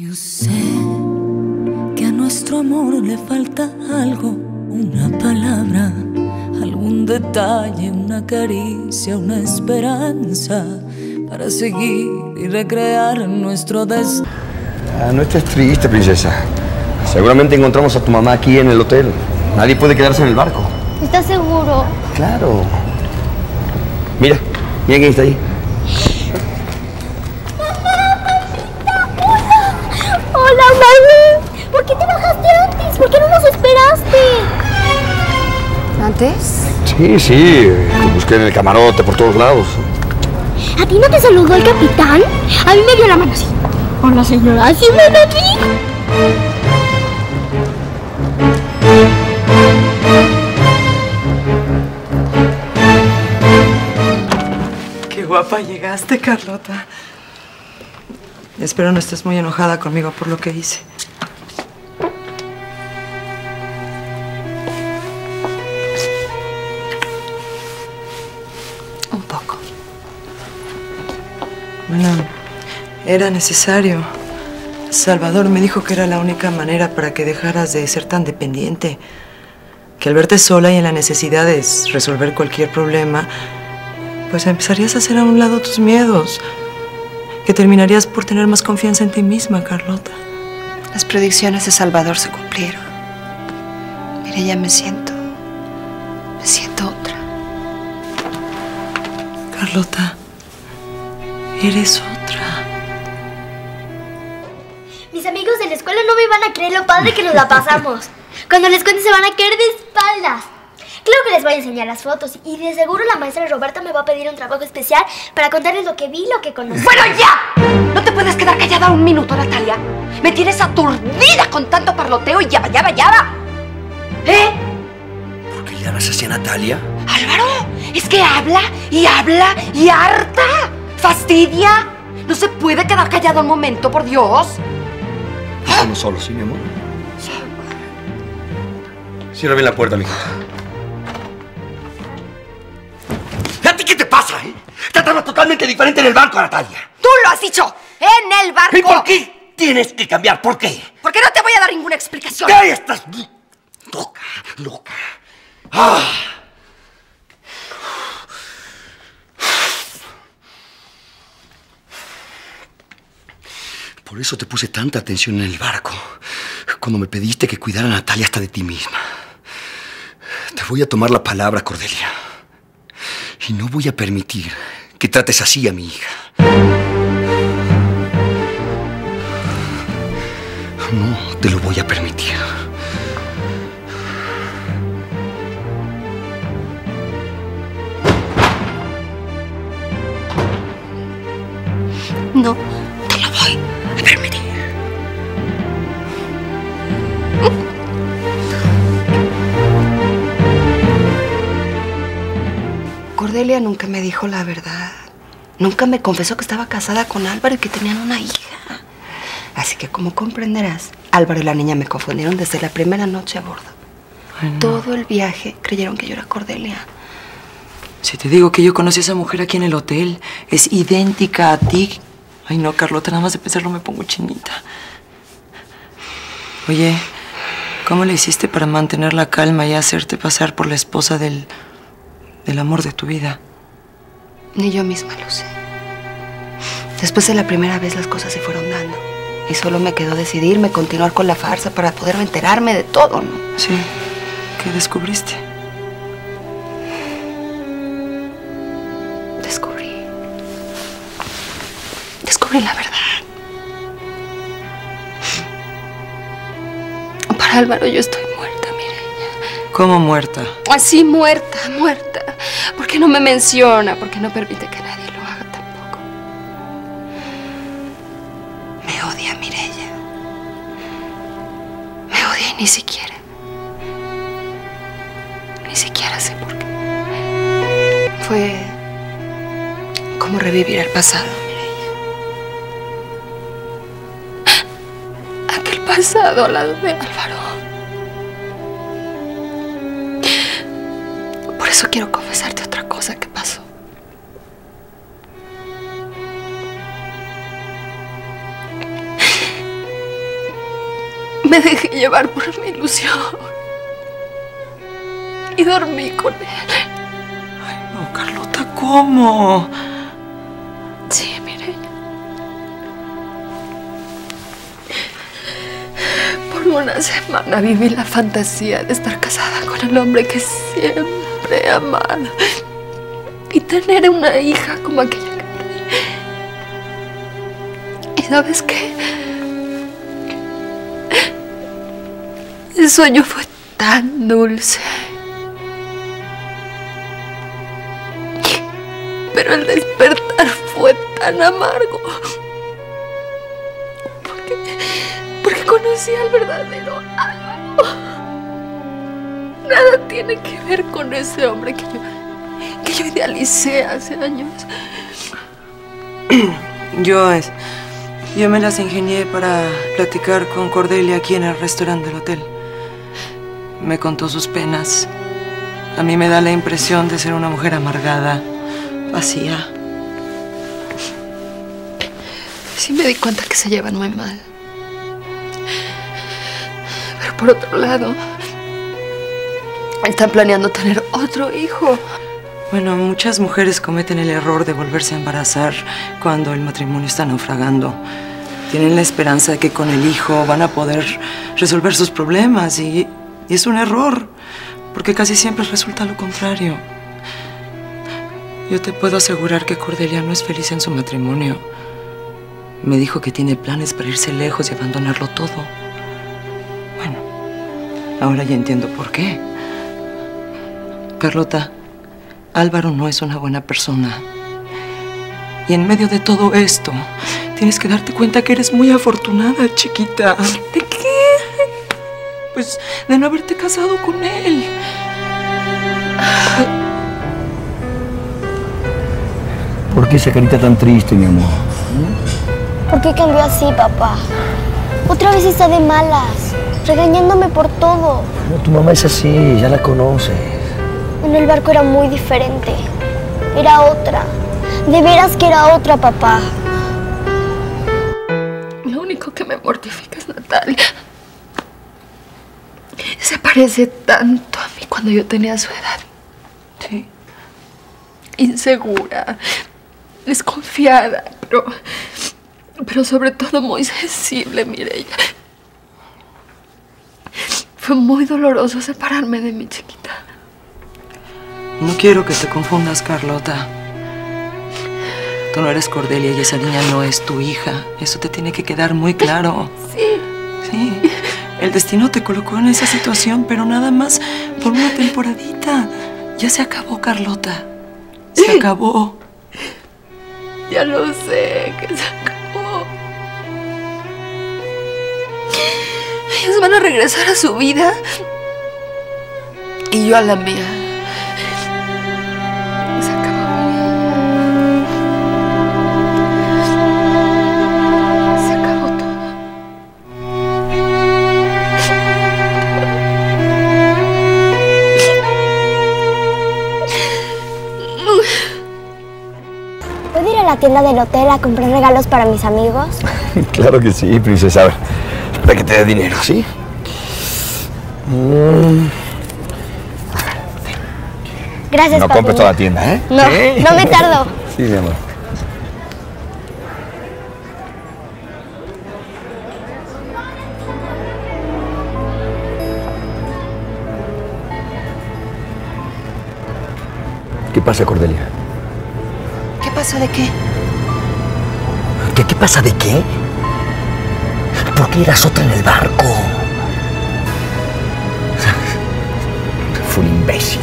Yo sé que a nuestro amor le falta algo, una palabra, algún detalle, una caricia, una esperanza para seguir y recrear nuestro destino. Ah, no estés triste, princesa. Seguramente encontramos a tu mamá aquí en el hotel. Nadie puede quedarse en el barco. ¿Estás seguro? Claro. Mira, mira quién está ahí. Mami. ¿Por qué te bajaste antes? ¿Por qué no nos esperaste? ¿Antes? Sí, sí. Te busqué en el camarote por todos lados. ¿A ti no te saludó el capitán? A mí me dio la mano así. Hola, señora. ¿Así me lo di? Qué guapa llegaste, Carlota. Espero no estés muy enojada conmigo por lo que hice. Un poco. Bueno, era necesario. Salvador me dijo que era la única manera para que dejaras de ser tan dependiente. Que al verte sola y en la necesidad de resolver cualquier problema, pues empezarías a hacer a un lado tus miedos. Que terminarías por tener más confianza en ti misma, Carlota. Las predicciones de Salvador se cumplieron. Mire, ya me siento. Me siento otra. Carlota, eres otra. Mis amigos de la escuela no me van a creer lo padre que nos la pasamos. Cuando les cuente se van a caer de espaldas. Claro que les voy a enseñar las fotos y de seguro la maestra Roberta me va a pedir un trabajo especial para contarles lo que vi y lo que conocí. ¡Bueno, ya! ¿No te puedes quedar callada un minuto, Natalia? Me tienes aturdida con tanto parloteo y ya va, ya va, ya va. ¿Eh? ¿Por qué le hablas así a Natalia? Álvaro, es que habla y habla y harta. Fastidia. No se puede quedar callado un momento, por Dios. Estamos solos, ¿sí, mi amor? Cierra bien la puerta, mija. Totalmente diferente en el barco, Natalia. Tú lo has dicho. En el barco. ¿Y por qué tienes que cambiar? ¿Por qué? Porque no te voy a dar ninguna explicación. ¿Qué estás loca, loca? Ah. Por eso te puse tanta atención en el barco. Cuando me pediste que cuidara a Natalia hasta de ti misma. Te voy a tomar la palabra, Cordelia. Y no voy a permitir que trates así a mi hija. No te lo voy a permitir. No te lo voy a permitir. Cordelia nunca me dijo la verdad. Nunca me confesó que estaba casada con Álvaro y que tenían una hija. Así que, como comprenderás, Álvaro y la niña me confundieron desde la primera noche a bordo. Ay, no. Todo el viaje creyeron que yo era Cordelia. Si te digo que yo conocí a esa mujer aquí en el hotel, es idéntica a ti. Ay, no, Carlota, nada más de pensarlo me pongo chinita. Oye, ¿cómo le hiciste para mantener la calma y hacerte pasar por la esposa del, del amor de tu vida? Ni yo misma lo sé. Después de la primera vez las cosas se fueron dando. Y solo me quedó decidirme continuar con la farsa para poder enterarme de todo, ¿no? Sí. ¿Qué descubriste? Descubrí. Descubrí la verdad. Para Álvaro yo estoy. ¿Cómo muerta? Así muerta, muerta. ¿Por qué no me menciona? ¿Por qué no permite que nadie lo haga tampoco? Me odia, Mireya. Me odia y ni siquiera. Ni siquiera sé por qué. Fue como revivir el pasado, Mireya. Aquel pasado al lado de Álvaro. Eso quiero confesarte otra cosa que pasó. Me dejé llevar por mi ilusión. Y dormí con él. No, Carlota, ¿cómo? Sí, mire. Por una semana viví la fantasía de estar casada con el hombre que siempre he amado. Y tener una hija como aquella que perdí. ¿Y sabes qué? El sueño fue tan dulce. Pero el despertar fue tan amargo. Porque, porque conocí al verdadero Álvaro. Nada tiene que ver con ese hombre que yo, que yo idealicé hace años. Yo es. Yo me las ingenié para platicar con Cordelia aquí en el restaurante del hotel. Me contó sus penas. A mí me da la impresión de ser una mujer amargada, vacía. Sí me di cuenta que se llevan muy mal. Pero por otro lado, están planeando tener otro hijo. Bueno, muchas mujeres cometen el error de volverse a embarazar cuando el matrimonio está naufragando. Tienen la esperanza de que con el hijo van a poder resolver sus problemas y, es un error, porque casi siempre resulta lo contrario. Yo te puedo asegurar que Cordelia no es feliz en su matrimonio. Me dijo que tiene planes para irse lejos y abandonarlo todo. Bueno, ahora ya entiendo por qué. Carlota, Álvaro no es una buena persona. Y en medio de todo esto, tienes que darte cuenta que eres muy afortunada, chiquita. ¿De qué? Pues de no haberte casado con él. ¿Por qué esa carita tan triste, mi amor? ¿Por qué cambió así, papá? Otra vez está de malas, regañándome por todo. No, tu mamá es así, ya la conoces. En el barco era muy diferente. Era otra. De veras que era otra, papá. Lo único que me mortifica es Natalia. Se parece tanto a mí cuando yo tenía su edad. Sí. Insegura, desconfiada, pero, pero sobre todo muy sensible, Mireya. Fue muy doloroso separarme de mi chiquita. No quiero que te confundas, Carlota. Tú no eres Cordelia y esa niña no es tu hija. Eso te tiene que quedar muy claro. Sí. Sí. El destino te colocó en esa situación, pero nada más por una temporadita. Ya se acabó, Carlota. Se acabó. Ya lo sé, que se acabó. Ellos van a regresar a su vida y yo a la mía. Tienda del hotel a comprar regalos para mis amigos? Claro que sí, princesa. A ver, espera que te dé dinero, ¿sí? Mm, Gracias, no papi. compres toda la tienda, ¿eh? No, ¿Sí? no me tardo. Sí, mi amor. ¿Qué pasa, Cordelia? ¿Qué pasa de qué? ¿Qué, qué pasa de qué? ¿Por qué eras otra en el barco? Fue un imbécil.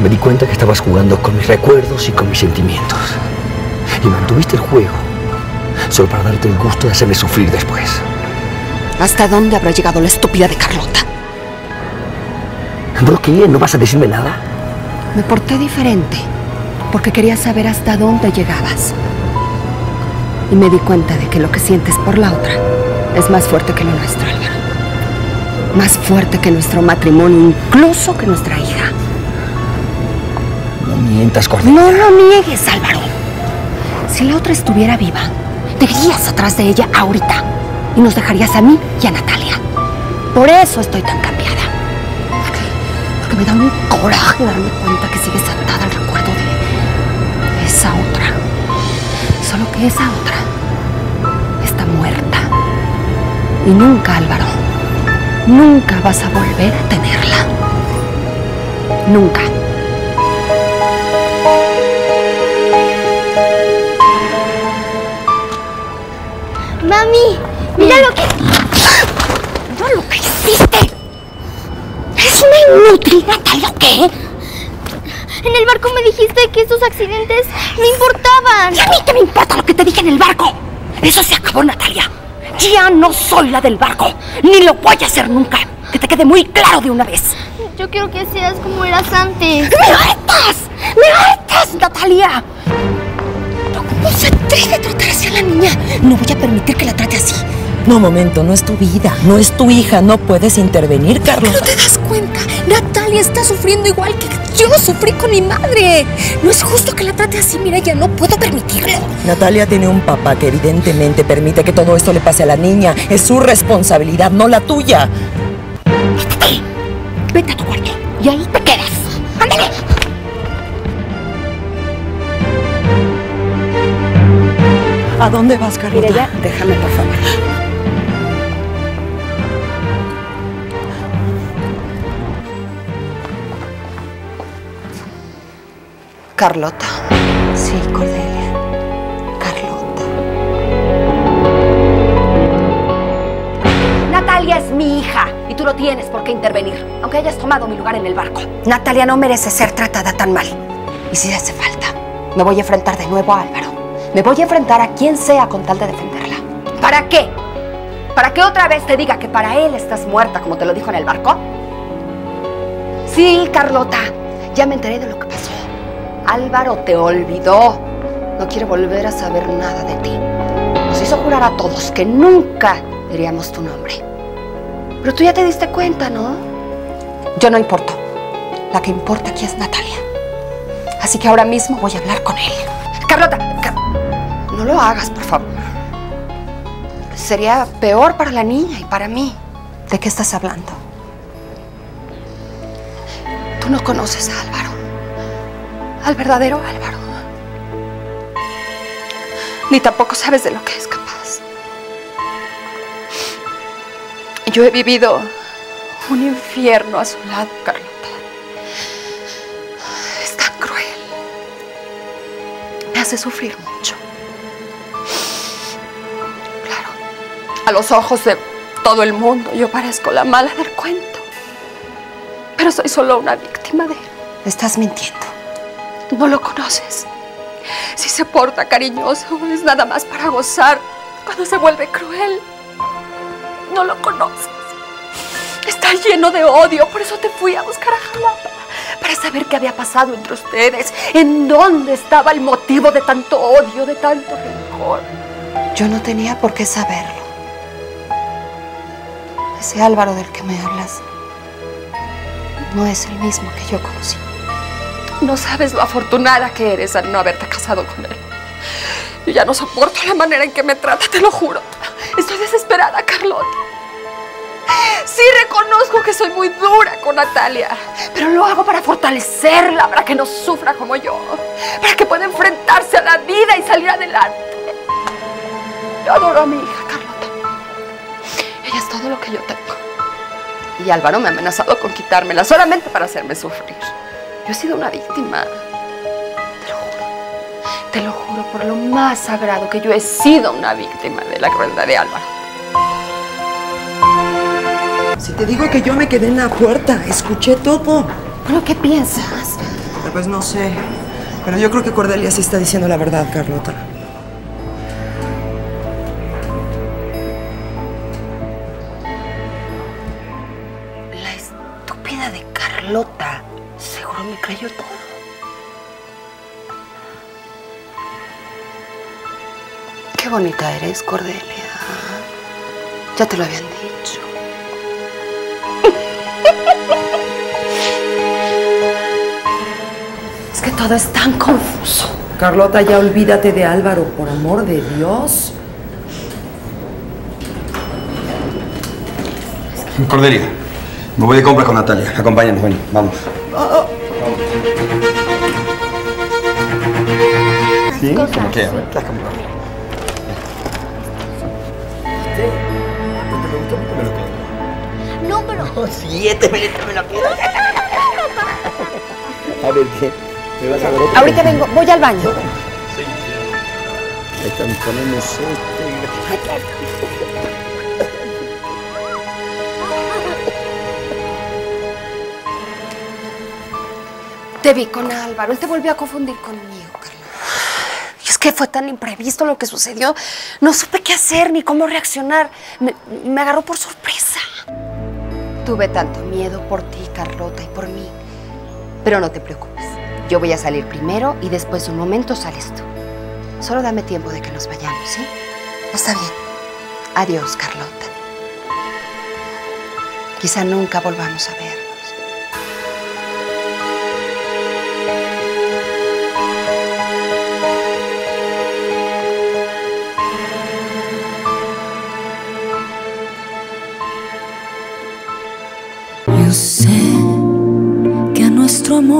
Me di cuenta que estabas jugando con mis recuerdos y con mis sentimientos. Y mantuviste el juego solo para darte el gusto de hacerme sufrir después. ¿Hasta dónde habrá llegado la estúpida de Carlota? ¿Por qué? ¿No vas a decirme nada? Me porté diferente porque quería saber hasta dónde llegabas. Y me di cuenta de que lo que sientes por la otra es más fuerte que lo nuestro, Álvaro. Más fuerte que nuestro matrimonio, incluso que nuestra hija. No mientas, Cordelia. No lo niegues, Álvaro. Si la otra estuviera viva, te irías atrás de ella ahorita. y nos dejarías a mí y a Natalia. Por eso estoy tan cambiada. Porque, porque me da un coraje darme cuenta que sigues atada al recuerdo de esa otra. Solo que esa otra Y nunca, Álvaro, nunca vas a volver a tenerla. Nunca. Mami, mira lo que... ¡No lo que hiciste! ¡Eres una inútil, Natalia, o qué? En el barco me dijiste que estos accidentes me importaban. ¿Y a mí qué me importa lo que te dije en el barco? Eso se acabó, Natalia. Ya no soy la del barco, ni lo voy a hacer nunca. Que te quede muy claro de una vez. Yo quiero que seas como eras antes. ¡Me hartas! ¡Me hartas, Natalia! ¿Cómo se atreve a tratar así a la niña? No voy a permitir que la trate así. No, momento, no es tu vida, no es tu hija, no puedes intervenir, ¿No Carlota. te das cuenta? Natalia está sufriendo igual que yo sufrí con mi madre. No es justo que la trate así, mira, ya no puedo permitirlo. Natalia tiene un papá que evidentemente permite que todo esto le pase a la niña. Es su responsabilidad, no la tuya. Métete. Vete a tu cuarto y ahí te quedas. ¡Ándale! ¿A dónde vas, Carlota? Mira, ya, déjame, por favor. Carlota. Sí, Cordelia. Carlota. Natalia es mi hija y tú no tienes por qué intervenir, aunque hayas tomado mi lugar en el barco. Natalia no merece ser tratada tan mal. Y si hace falta, me voy a enfrentar de nuevo a Álvaro. Me voy a enfrentar a quien sea con tal de defenderla. ¿Para qué? ¿Para qué otra vez te diga que para él estás muerta, como te lo dijo en el barco? Sí, Carlota, ya me enteré de lo que pasó. Álvaro te olvidó. No quiere volver a saber nada de ti. Nos hizo jurar a todos que nunca diríamos tu nombre. Pero tú ya te diste cuenta, ¿no? Yo no importo. La que importa aquí es Natalia. Así que ahora mismo voy a hablar con él. Carlota, Car- No lo hagas, por favor. Sería peor para la niña y para mí. ¿De qué estás hablando? Tú no conoces a Álvaro. Al verdadero Álvaro. Ni tampoco sabes de lo que es capaz. Yo he vivido un infierno a su lado, Carlota. Es tan cruel. Me hace sufrir mucho. Claro, a los ojos de todo el mundo yo parezco la mala del cuento. Pero soy solo una víctima de él. Estás mintiendo. No lo conoces. Si se porta cariñoso, es nada más para gozar. Cuando se vuelve cruel, no lo conoces. Está lleno de odio, por eso te fui a buscar a Jalapa. Para saber qué había pasado entre ustedes, en dónde estaba el motivo de tanto odio, de tanto rencor. Yo no tenía por qué saberlo. Ese Álvaro del que me hablas no es el mismo que yo conocí. No sabes lo afortunada que eres al no haberte casado con él. Yo ya no soporto la manera en que me trata, te lo juro. Estoy desesperada, Carlota. Sí reconozco que soy muy dura con Natalia, pero lo hago para fortalecerla, para que no sufra como yo, para que pueda enfrentarse a la vida y salir adelante. Yo adoro a mi hija, Carlota. Ella es todo lo que yo tengo. Y Álvaro me ha amenazado con quitármela solamente para hacerme sufrir. Yo he sido una víctima. Te lo juro. Te lo juro por lo más sagrado que yo he sido una víctima de la crueldad de Álvaro. Si te digo que yo me quedé en la puerta, escuché todo. ¿Pero qué piensas? Pues no sé. Pero yo creo que Cordelia sí está diciendo la verdad, Carlota. Me creyó todo. Qué bonita eres, Cordelia. Ya te lo habían dicho. Es que todo es tan confuso. Carlota, ya olvídate de Álvaro, por amor de Dios. Cordelia, me voy de compras con Natalia. Acompáñanos, ven, vamos. ¿Sí? ¿Cómo qué? A ver, ¿qué has comprado? No, pero... Siete, me lo quiero. A ver, ¿qué? ¿Me vas a ver otro? Ahorita vengo, voy al baño. Ahí están, ponemos este. Te vi con Álvaro, él te volvió a confundir conmigo, Carla. Y es que fue tan imprevisto lo que sucedió. No supe qué hacer ni cómo reaccionar. Me, me agarró por sorpresa. Tuve tanto miedo por ti, Carlota, y por mí. Pero no te preocupes. Yo voy a salir primero y después de un momento sales tú. Solo dame tiempo de que nos vayamos, ¿sí? Está bien. Adiós, Carlota. Quizá nunca volvamos a vernos.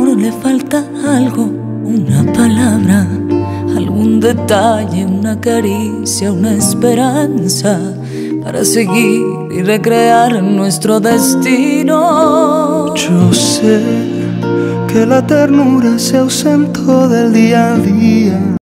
Le falta algo, una palabra, algún detalle, una caricia, una esperanza para seguir y recrear nuestro destino. Yo sé que la ternura se ausentó del día a día.